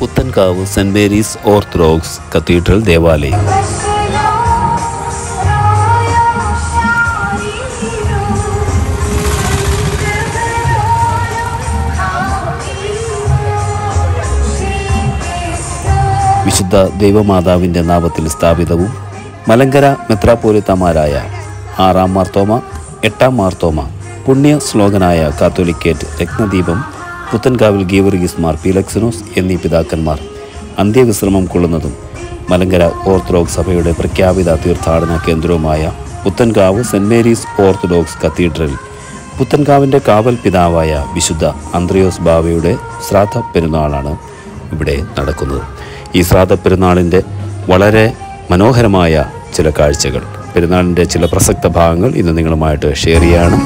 Puthenkavu Saint Mary's Orthodox Cathedral ദേവാലയം. വിശുദ്ധ ദൈവമാതാവിന്റെ നാമത്തിൽ സ്ഥാപിതവും മലങ്കര മെത്രാപോലിത്തമാരായ ആറാം മാർത്തോമ എട്ടാം മാർത്തോമ പുണ്യ ശ്ലോകനായ കാത്തോലിക്കേറ്റ് രത്നദീപം പുത്തൻകാവിൽ ഗീവർഗീസ് മാർ പീലക്സിനോസ് എന്നീ പിതാക്കന്മാർ അന്ത്യവിശ്രമം കൊള്ളുന്നതും മലങ്കര ഓർത്തഡോക്സ് സഭയുടെ പ്രഖ്യാപിത തീർത്ഥാടന കേന്ദ്രവുമായ Puthenkavu Saint Mary's Orthodox Cathedral. പുത്തൻകാവിന്റെ കാവൽ പിതാവായ വിശുദ്ധ അന്ത്രയോസ് ബാവയുടെ ശ്രാദ്ധ പെരുന്നാളാണ് ഇവിടെ നടക്കുന്നത്. ഈ ശ്രാദ്ധ പെരുന്നാളിന്റെ വളരെ മനോഹരമായ ചില കാഴ്ചകൾ. പെരുന്നാളിന്റെ ചില പ്രസക്ത ഭാഗങ്ങൾ ഇന്ന് നിങ്ങളുമായിട്ട് ഷെയർ ചെയ്യാണ്.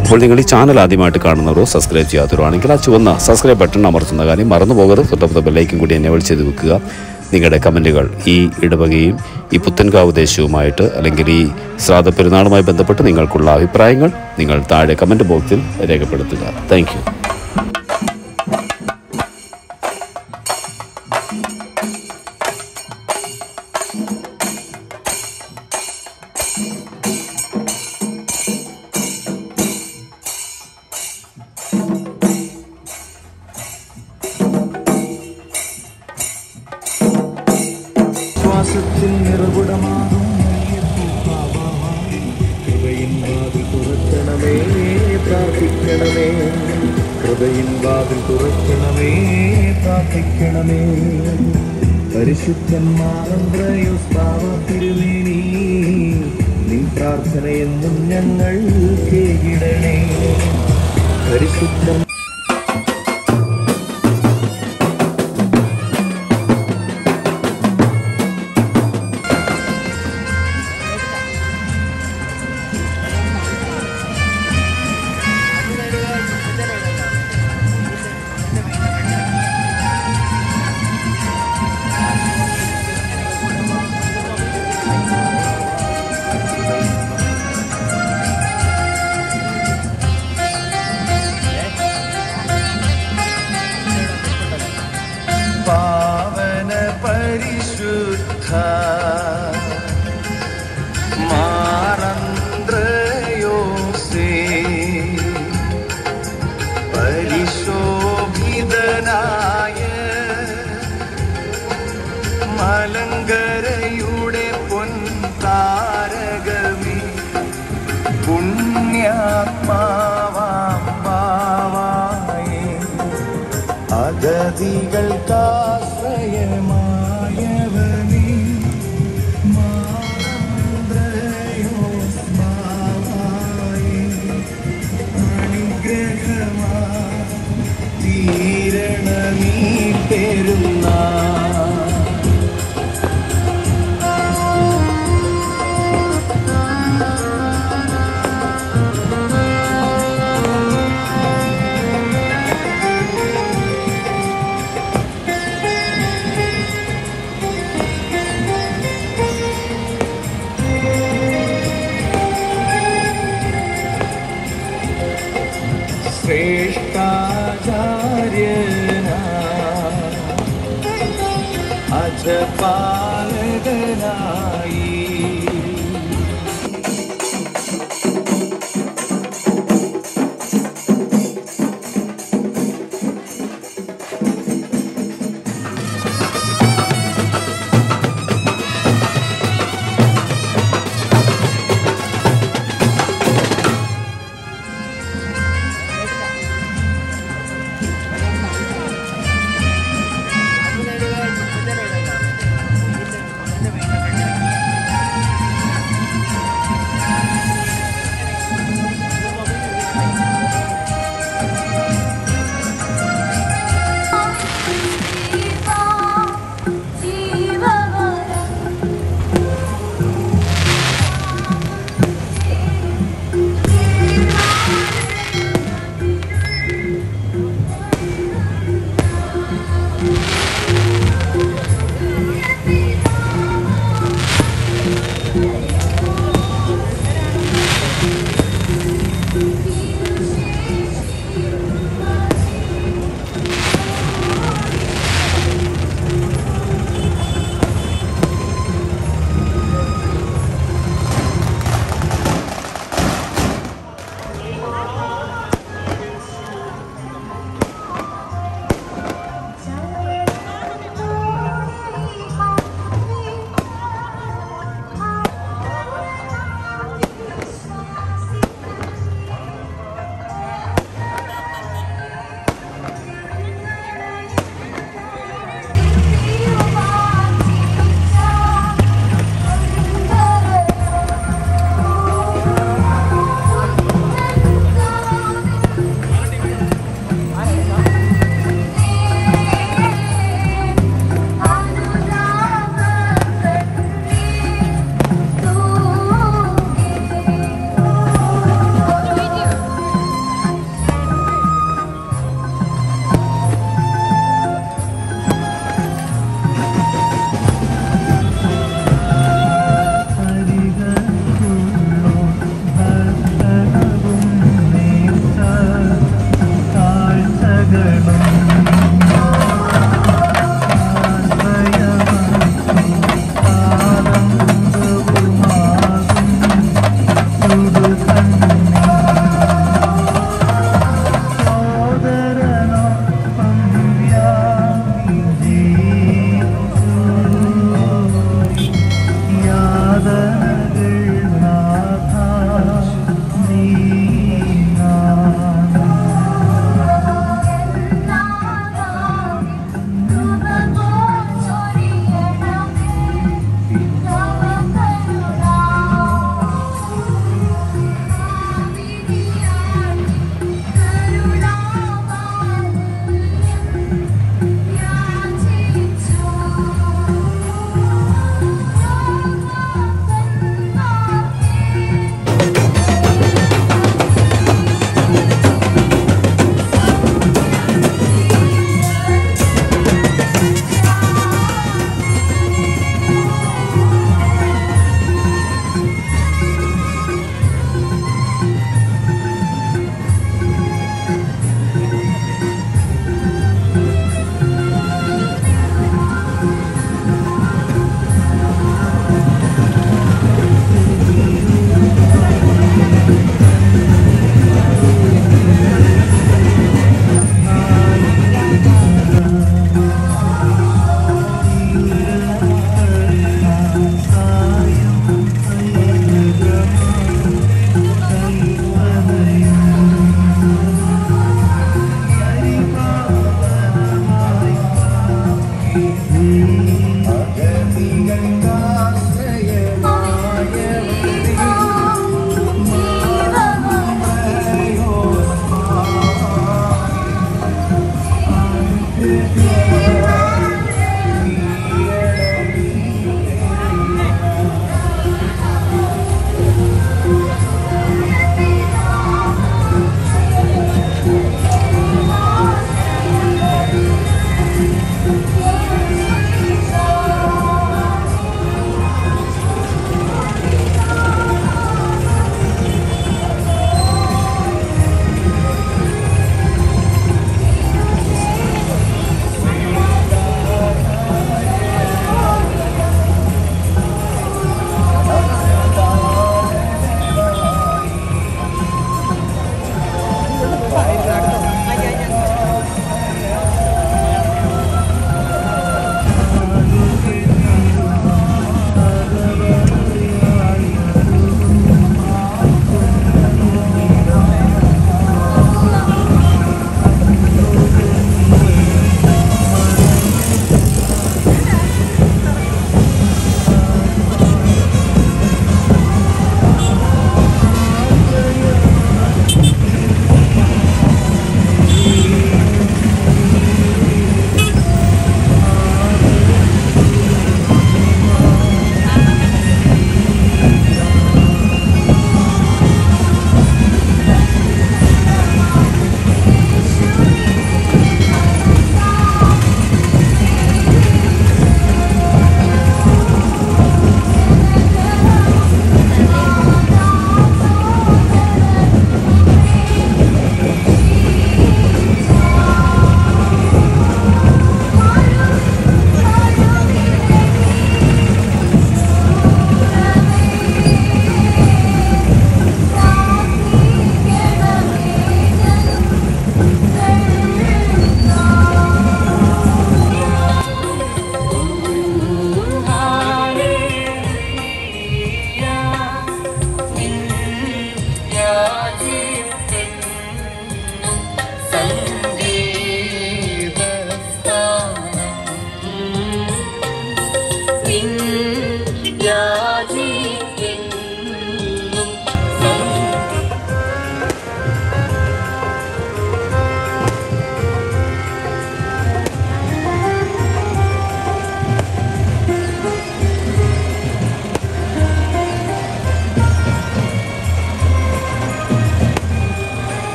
അപ്പോൾ നിങ്ങൾ ഈ ചാനൽ ആദ്യമായിട്ട് കാണുന്നവരോ സബ്സ്ക്രൈബ് ചെയ്യാത്തവരോ ആണെങ്കിൽ ആ ചുവന്ന സബ്സ്ക്രൈബ് ബട്ടൺ അമർത്തുന്ന കാര്യം മറന്നു പോകരുത് തൊട്ടപ്പുറത്തെ ബെല്ലൈക്കും കൂടി എന്നെ വിളിച്ചത് വെക്കുക. നിങ്ങളുടെ കമന്റുകൾ ഈ ഇടവകയും ഈ പുത്തൻകാവ് ദേശവുമായിട്ട് അല്ലെങ്കിൽ ഈ ശ്രാദ്ധ പെരുന്നാളുമായി ബന്ധപ്പെട്ട് നിങ്ങൾക്കുള്ള അഭിപ്രായങ്ങൾ നിങ്ങൾ താഴെ കമന്റ് ബോക്സിൽ രേഖപ്പെടുത്തുക. താങ്ക് യു ശ്വാസത്തിൽ നിറകുടമാകും കൃപയിൻ വാതിൽ തുറക്കണമേ പ്രാർത്ഥിക്കണമേ. കൃപയിൻ വാതിൽ തുറക്കണമേ പ്രാർത്ഥിക്കണമേ. പരിശുദ്ധന്മാരന്ത്രയോസ്താവ തിരുമേനി നിൻ പ്രാർത്ഥനയെന്നും ഞങ്ങൾ കേകിടണേ പരിശുദ്ധ പരിശുദ്ധ മാറന്ത്രയോസേ പരിശോഭിതനായ മലങ്കരയുടെ പുണ്യാത്മാവാം ബാവായേ അഗതികൾക്കാശ്രയമായവനേ far.